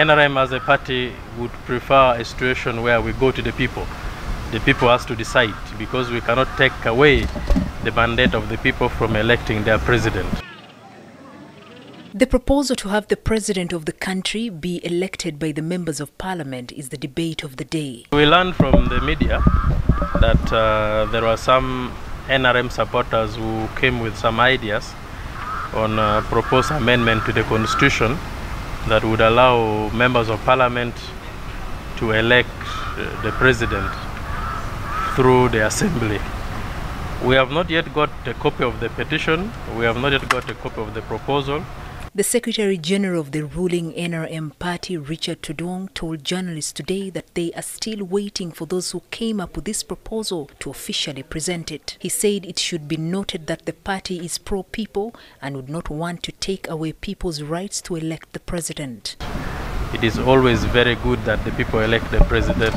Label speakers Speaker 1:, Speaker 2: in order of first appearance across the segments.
Speaker 1: NRM as a party would prefer a situation where we go to the people. The people has to decide because we cannot take away the mandate of the people from electing their president.
Speaker 2: The proposal to have the president of the country be elected by the members of parliament is the debate of the day.
Speaker 1: We learned from the media that uh, there were some NRM supporters who came with some ideas on a proposed amendment to the constitution that would allow members of parliament to elect uh, the president through the assembly. We have not yet got a copy of the petition, we have not yet got a copy of the proposal.
Speaker 2: The Secretary General of the ruling NRM party, Richard Todwong, told journalists today that they are still waiting for those who came up with this proposal to officially present it. He said it should be noted that the party is pro people and would not want to take away people's rights to elect the president.
Speaker 1: It is always very good that the people elect the president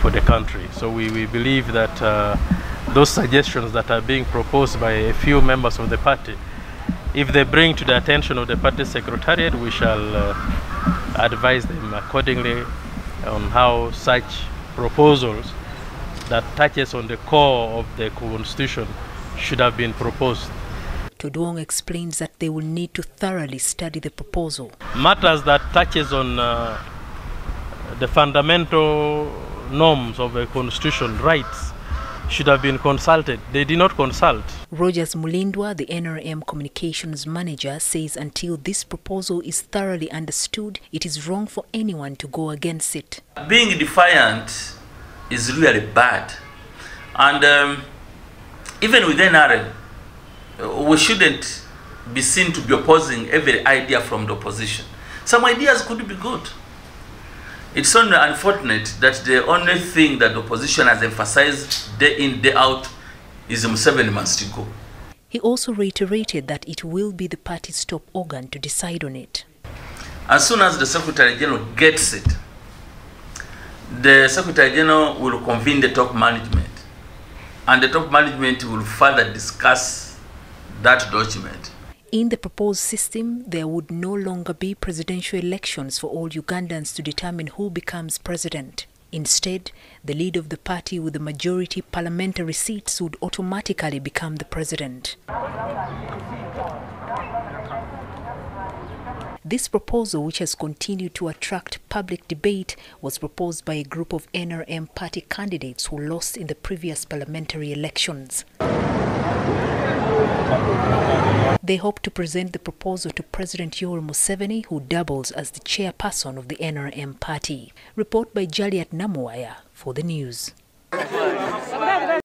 Speaker 1: for the country. So we, we believe that uh, those suggestions that are being proposed by a few members of the party if they bring to the attention of the party secretariat, we shall uh, advise them accordingly on how such proposals that touches on the core of the constitution should have been proposed.
Speaker 2: Todwong explains that they will need to thoroughly study the proposal.
Speaker 1: Matters that touches on uh, the fundamental norms of a constitution, rights, should have been consulted. They did not consult.
Speaker 2: Rogers Mulindwa, the NRM communications manager, says until this proposal is thoroughly understood, it is wrong for anyone to go against it.
Speaker 3: Being defiant is really bad. And um, even with NRM, we shouldn't be seen to be opposing every idea from the opposition. Some ideas could be good. It's only unfortunate that the only thing that the opposition has emphasized day in, day out is Museveni must go.
Speaker 2: He also reiterated that it will be the party's top organ to decide on it.
Speaker 3: As soon as the Secretary General gets it, the Secretary General will convene the top management, and the top management will further discuss that document.
Speaker 2: In the proposed system, there would no longer be presidential elections for all Ugandans to determine who becomes president. Instead, the leader of the party with the majority parliamentary seats would automatically become the president. This proposal, which has continued to attract public debate, was proposed by a group of NRM party candidates who lost in the previous parliamentary elections. They hope to present the proposal to President Yoweri Museveni, who doubles as the chairperson of the NRM party. Report by Jaliat Namuwaya for the news.